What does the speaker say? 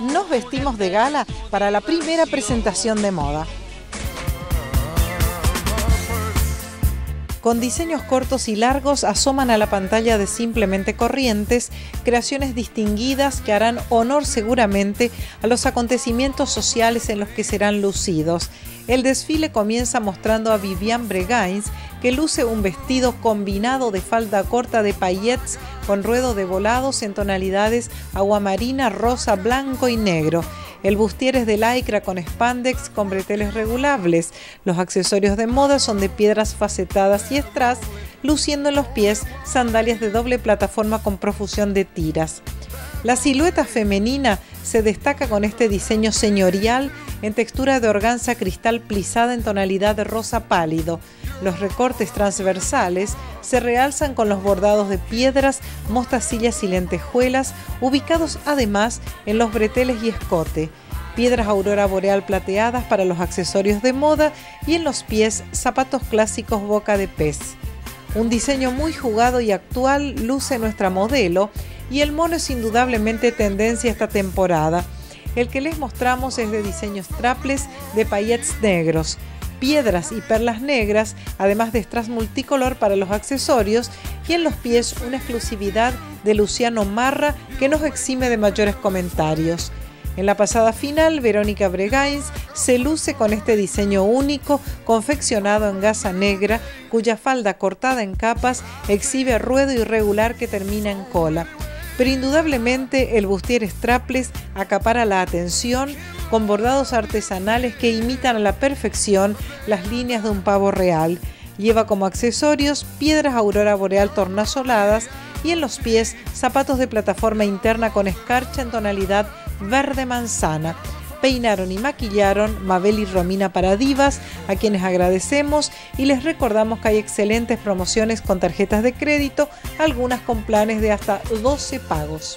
Nos vestimos de gala para la primera presentación de moda. Con diseños cortos y largos asoman a la pantalla de Simplemente Corrientes creaciones distinguidas que harán honor seguramente a los acontecimientos sociales en los que serán lucidos. El desfile comienza mostrando a Vivian Bregains, que luce un vestido combinado de falda corta de paillettes con ruedo de volados en tonalidades aguamarina, rosa, blanco y negro. El bustier es de lycra con spandex con breteles regulables. Los accesorios de moda son de piedras facetadas y strass, luciendo en los pies sandalias de doble plataforma con profusión de tiras. La silueta femenina se destaca con este diseño señorial en textura de organza cristal plisada en tonalidad de rosa pálido. Los recortes transversales se realzan con los bordados de piedras, mostacillas y lentejuelas, ubicados además en los breteles y escote. Piedras aurora boreal plateadas para los accesorios de moda y en los pies zapatos clásicos boca de pez. Un diseño muy jugado y actual luce nuestra modelo y el mono es indudablemente tendencia esta temporada. El que les mostramos es de diseños traples de paillettes negros, piedras y perlas negras, además de strass multicolor para los accesorios y en los pies una exclusividad de Luciano Marra que nos exime de mayores comentarios. En la pasada final, Verónica Bregains se luce con este diseño único confeccionado en gasa negra, cuya falda cortada en capas exhibe ruedo irregular que termina en cola pero indudablemente el bustier strapless acapara la atención con bordados artesanales que imitan a la perfección las líneas de un pavo real. Lleva como accesorios piedras aurora boreal tornasoladas y en los pies zapatos de plataforma interna con escarcha en tonalidad verde manzana peinaron y maquillaron Mabel y Romina Paradivas, a quienes agradecemos y les recordamos que hay excelentes promociones con tarjetas de crédito, algunas con planes de hasta 12 pagos.